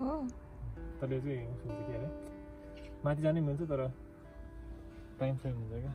हो। तर यो चाहिँ सोच्छु के अरे। माथि जानै मिल्छ तर टाइम सेभ हुन्छ क्या।